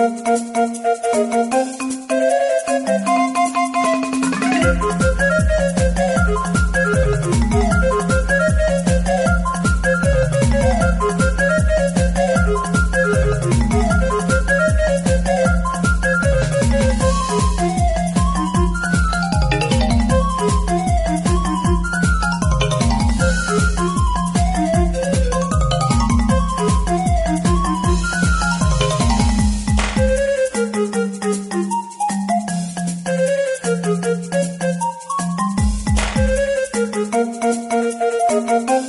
thank Thank you.